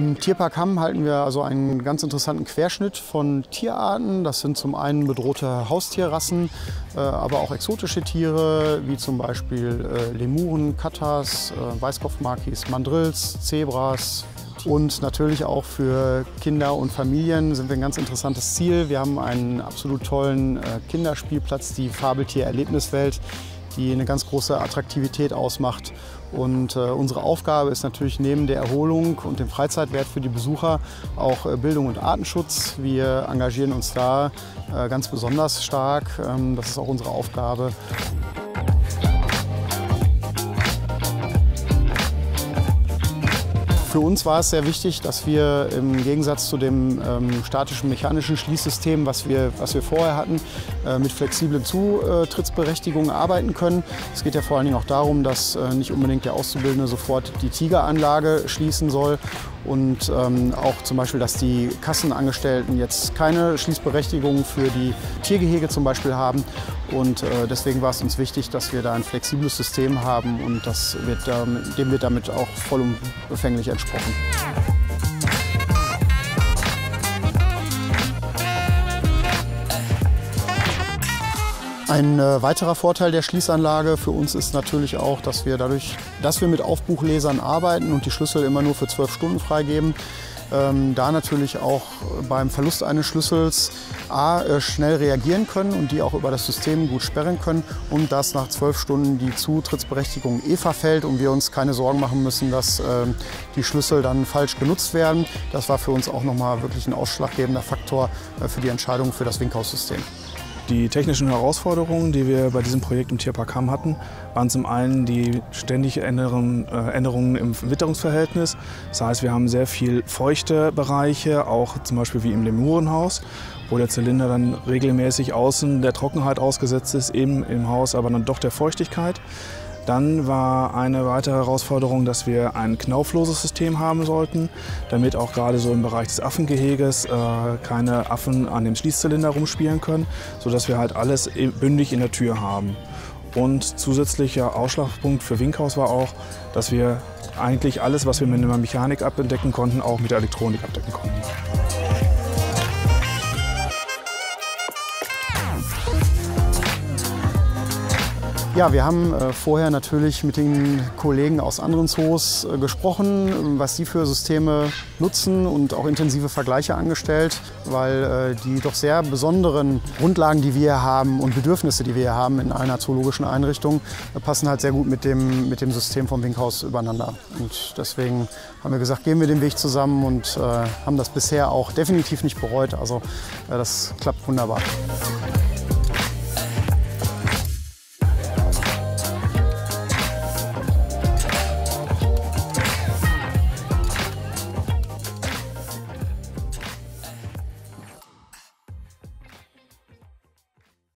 Im Tierpark Hamm halten wir also einen ganz interessanten Querschnitt von Tierarten. Das sind zum einen bedrohte Haustierrassen, äh, aber auch exotische Tiere, wie zum Beispiel äh, Lemuren, Katas, äh, Weißkopfmakis, Mandrills, Zebras, und natürlich auch für Kinder und Familien sind wir ein ganz interessantes Ziel. Wir haben einen absolut tollen Kinderspielplatz, die Fabeltier-Erlebniswelt, die eine ganz große Attraktivität ausmacht. Und äh, unsere Aufgabe ist natürlich neben der Erholung und dem Freizeitwert für die Besucher auch äh, Bildung und Artenschutz. Wir engagieren uns da äh, ganz besonders stark. Ähm, das ist auch unsere Aufgabe. Für uns war es sehr wichtig, dass wir im Gegensatz zu dem ähm, statischen mechanischen Schließsystem, was wir, was wir vorher hatten, äh, mit flexiblen Zutrittsberechtigungen arbeiten können. Es geht ja vor allen Dingen auch darum, dass äh, nicht unbedingt der Auszubildende sofort die Tigeranlage schließen soll und ähm, auch zum Beispiel, dass die Kassenangestellten jetzt keine Schließberechtigung für die Tiergehege zum Beispiel haben. Und äh, deswegen war es uns wichtig, dass wir da ein flexibles System haben und das wird, ähm, dem wird damit auch vollumfänglich entsprochen. Ein äh, weiterer Vorteil der Schließanlage für uns ist natürlich auch, dass wir dadurch, dass wir mit Aufbuchlesern arbeiten und die Schlüssel immer nur für zwölf Stunden freigeben, ähm, da natürlich auch beim Verlust eines Schlüssels A, äh, schnell reagieren können und die auch über das System gut sperren können und dass nach zwölf Stunden die Zutrittsberechtigung eh verfällt und wir uns keine Sorgen machen müssen, dass äh, die Schlüssel dann falsch genutzt werden. Das war für uns auch nochmal wirklich ein ausschlaggebender Faktor äh, für die Entscheidung für das Winkhaussystem. Die technischen Herausforderungen, die wir bei diesem Projekt im Tierpark Hamm hatten, waren zum einen die ständig Änderungen, äh, Änderungen im Witterungsverhältnis. Das heißt, wir haben sehr viel feuchte Bereiche, auch zum Beispiel wie im Lemurenhaus, wo der Zylinder dann regelmäßig außen der Trockenheit ausgesetzt ist, eben im Haus aber dann doch der Feuchtigkeit. Dann war eine weitere Herausforderung, dass wir ein knaufloses System haben sollten, damit auch gerade so im Bereich des Affengeheges äh, keine Affen an dem Schließzylinder rumspielen können, sodass wir halt alles bündig in der Tür haben. Und zusätzlicher Ausschlagpunkt für Winkhaus war auch, dass wir eigentlich alles, was wir mit einer Mechanik abdecken konnten, auch mit der Elektronik abdecken konnten. Ja, wir haben äh, vorher natürlich mit den Kollegen aus anderen Zoos äh, gesprochen, was sie für Systeme nutzen und auch intensive Vergleiche angestellt, weil äh, die doch sehr besonderen Grundlagen, die wir haben und Bedürfnisse, die wir haben in einer zoologischen Einrichtung, passen halt sehr gut mit dem, mit dem System vom Winkhaus übereinander. Und deswegen haben wir gesagt, gehen wir den Weg zusammen und haben das bisher auch definitiv nicht bereut. Also das klappt wunderbar.